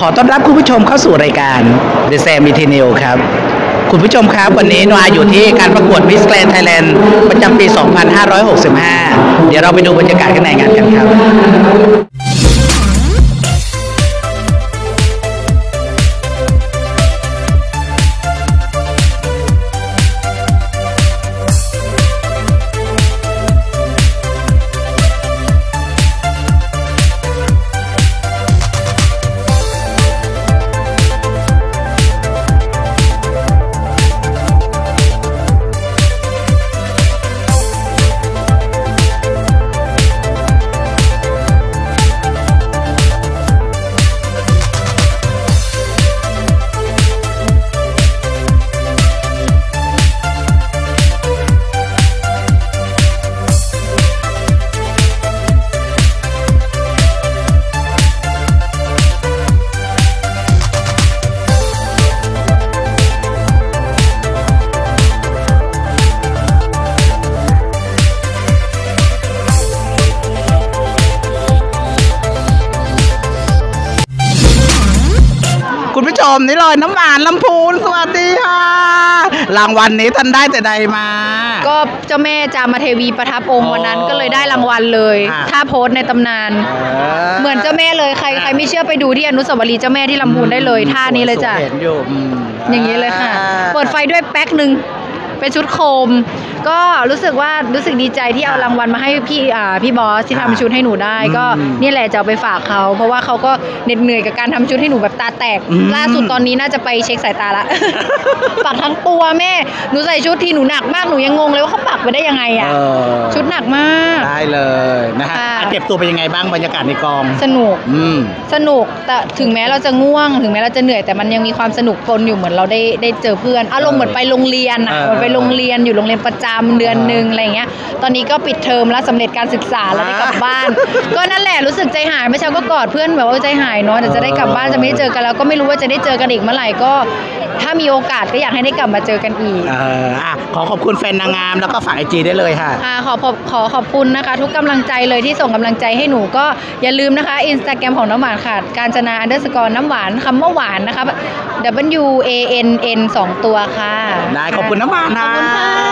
ขอต้อนรับคุณผู้ชมเข้าสู่รายการ The Sam e t e n e l ครับ คุณผู้ชมครับวันนี้นวาอยู่ที่การประกวด Miss Grand Thailand ประจำปี 2565 เดี๋ยวเราไปดูบรรยากาศข้างในงานกันครับ ชมนี่เลยน้ำหวานลำพูนสวัสดีค่ะ รางวัลนี้ท่านได้แต่ใดมา ก็เจ้าแม่จามาเทวีประทับองค์วันนั้นอ๋อก็เลยได้รางวัลเลย อ่าถ้าโพสต์ในตำนาน เหมือนเจ้าแม่เลยใครใครไม่เชื่อไปดูที่อนุสาวรีย์เจ้าแม่ที่ลำพูนได้เลยท่านี้เลยจ้ะ เห็นอยู่อืมอย่างนี้เลยค่ะ เปิดไฟด้วยแป๊กหนึ่ง เป็นชุดโคม ก็รู้สึกว่ารู้สึกดีใจที่เอารางวัลมาให้พี่อ่าพี่บอสที่ทำชุดให้หนูได้ ก็นี่แหละจะเอาไปฝากเขา เพราะว่าเขาก็เหน็ดเหนื่อยกับการทำชุดให้หนูแบบตาแตกล่าสุดตอนนี้น่าจะไปเช็คสายตาละ ปักทั้งตัวแม่ หนูใส่ชุดทีหนูหนักมากหนูยังงงเลยว่าเขาปักไปได้ยังไงอะเออชุดหนักมาก ได้เลยนะฮะค่ะ อะเก็บตัวเป็นยังไงบ้างบรรยากาศในกอง สนุก อืม สนุกแต่ถึงแม้เราจะง่วง ถึงแม้เราจะเหนื่อยแต่มันยังมีความสนุกปนอยู่เหมือนเราได้ได้เจอเพื่อนอารมณ์เหมือนไปโรงเรียนอะเออเหมือนไปโรงเรียนอยู่โรงเรียนประจำเดือนหนึ่งอะไรอย่างเงี้ย ตอนนี้ก็ปิดเทอมแล้วสำเร็จการศึกษาแล้วได้กลับบ้าน ก็นั่นแหละรู้สึกใจหายเมื่อเช้าก็กอดเพื่อนแบบว่าใจหายเนาะแต่จะได้กลับบ้านจะไม่ได้เจอกันแล้วก็ไม่รู้ว่าจะได้เจอกันอีกเมื่อไหร่ก็ ถ้ามีโอกาสก็อยากให้ได้กลับมาเจอกันอีก เอออะขอขอบคุณแฟนนางงามแล้วก็ฝาก IG ได้เลยค่ะ ค่ะขอขอบขอขอบคุณนะคะ ทุกกำลังใจเลยที่ส่งกำลังใจให้หนูก็อย่าลืมนะคะอินสตาแกรมของน้ำหวานค่ะ กาญจนา underscore น้ำหวานคำว่าหวานนะคะ W A N N สองตัวค่ะ ได้ขอบคุณน้ำหวานขอบนะคุณค่ะ